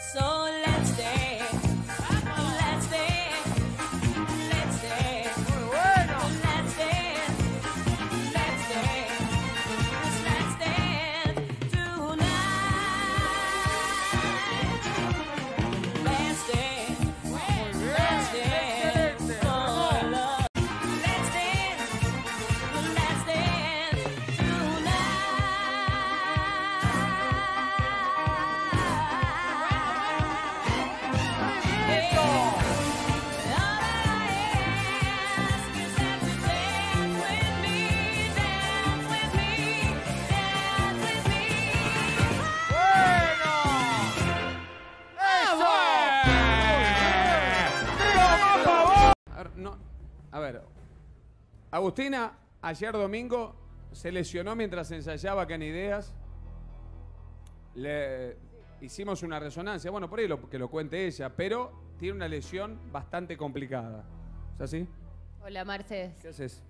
So no. A ver. Agustina, ayer domingo se lesionó mientras ensayaba acá en Ideas. Le hicimos una resonancia. Bueno, por ahí lo, que lo cuente ella, pero tiene una lesión bastante complicada. ¿Es así? Hola, Marces. ¿Qué haces?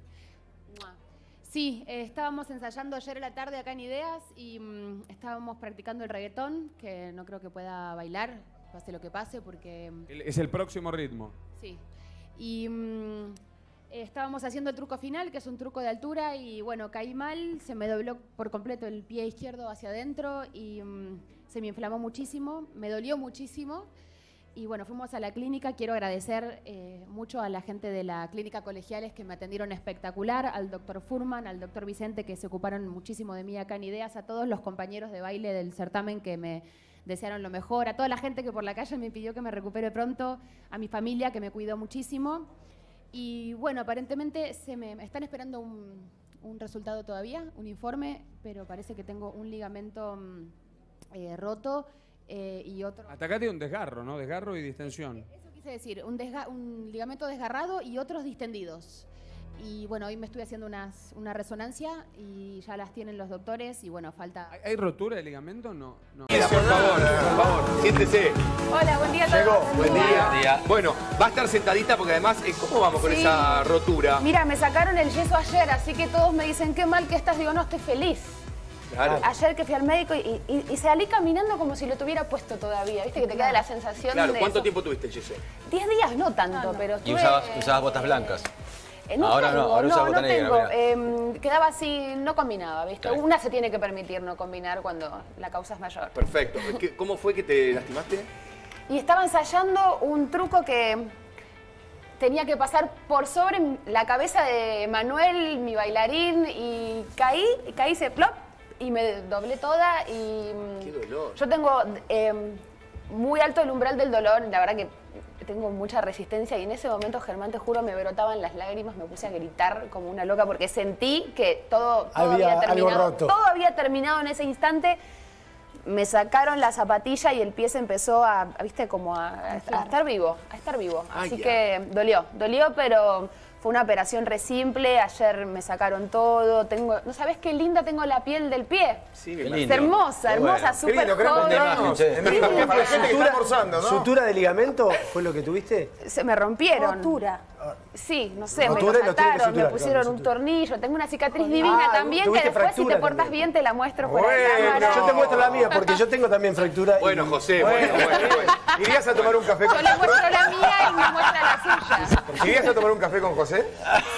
Sí, eh, estábamos ensayando ayer a la tarde acá en Ideas y mm, estábamos practicando el reggaetón, que no creo que pueda bailar, pase lo que pase, porque mm, El- Es el próximo ritmo. sí. Y mm, estábamos haciendo el truco final, que es un truco de altura, y bueno, caí mal, se me dobló por completo el pie izquierdo hacia adentro y mm, se me inflamó muchísimo, me dolió muchísimo. Y bueno, fuimos a la clínica. Quiero agradecer eh, mucho a la gente de la clínica colegiales que me atendieron espectacular, al doctor Furman, al doctor Vicente que se ocuparon muchísimo de mí acá en Ideas, a todos los compañeros de baile del certamen que me desearon lo mejor, a toda la gente que por la calle me pidió que me recupere pronto, a mi familia que me cuidó muchísimo. Y bueno, aparentemente se me me están esperando un, un resultado todavía, un informe, pero parece que tengo un ligamento mm, eh, roto eh, y otro... Hasta acá tiene un desgarro, ¿no? Desgarro y distensión. Eso quise decir, un, desga- un ligamento desgarrado y otros distendidos. Y bueno, hoy me estoy haciendo unas, una resonancia y ya las tienen los doctores y bueno, falta... ¿Hay, hay rotura de ligamento? No. no. Mira, por favor, por favor, siéntese. Hola, buen día a todos. Llegó, buen día. Bueno, va a estar sentadita porque además, eh, ¿cómo vamos con Sí. esa rotura? Mira, me sacaron el yeso ayer, así que todos me dicen qué mal que estás. Digo, no, estoy feliz. Claro. Ayer que fui al médico y, y- y salí caminando como si lo tuviera puesto todavía. ¿Viste que te queda la sensación Claro, de. ¿cuánto eso? tiempo tuviste el yeso? Diez días, no tanto, pero Y estuve, usabas, usabas botas blancas. No Ahora no, tengo, ahora no, bota no negra, tengo. Eh, quedaba así, no combinaba, ¿viste? Claro. Una se tiene que permitir no combinar cuando la causa es mayor. Perfecto. ¿Qué- ¿Cómo fue que te lastimaste? Y estaba ensayando un truco que tenía que pasar por sobre la cabeza de Manuel, mi bailarín, y caí, caí, se plop, y me doblé toda y... Qué dolor. Yo tengo eh, muy alto el umbral del dolor, la verdad que tengo mucha resistencia y en ese momento, Germán, te juro, me brotaban las lágrimas, me puse a gritar como una loca porque sentí que todo, todo Había había algo terminado. roto. Todo había terminado en ese instante me sacaron la zapatilla y el pie se empezó a, a, viste, como a, a estar vivo, a estar vivo. Ah, Así que dolió, dolió, pero fue una operación re simple. Ayer me sacaron todo. Tengo, ¿no sabes qué linda tengo la piel del pie? Sí, me Qué lindo. Es hermosa, Qué hermosa, bueno. súper joven. imagen, che. Es mejor que para la gente que está almorzando, ¿no? ¿Sutura de ligamento fue lo que tuviste? Se me rompieron. Rotura. Sí, no sé, me lo que ataron, me suturar, pusieron claro, un sutura. tornillo, tengo una cicatriz divina Ah, también que después si te portas también. bien te la muestro Bueno, cámara. yo te muestro la mía porque yo tengo también fractura. y- Bueno, José, bueno, bueno. ¿Irías a tomar un café Yo le muestro la mía y me muestra la suya. ¿Irías a tomar un café con José?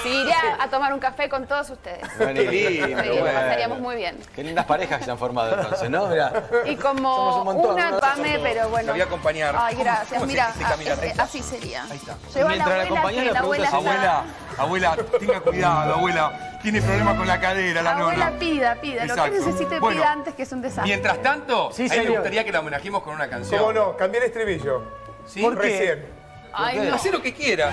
Sí, iría a tomar un café con todos ustedes. Qué lindo, Sí, bueno. lo pasaríamos muy bien. Qué lindas parejas que se han formado entonces, ¿no? Mirá. Y Somos como un montón, una ¿no? pame, pero bueno. La voy a acompañar. Ay, ¿Cómo- gracias. cómo se- Mira, se ah, eh, recta? así sería. Ahí está. La Mientras la abuela, acompañás, que la abuela está... Abuela, abuela, tenga cuidado, abuela. Tiene problemas con la cadera, la Abuela, nona. pida, pida. Lo que Exacto. necesite, Bueno, pida antes, que es un desastre. Mientras tanto, Sí, a mí me gustaría que la homenajemos con una canción. ¿Cómo no? Cambié el estribillo. ¿Sí? Recién. Ay, no. Hacé lo que quiera.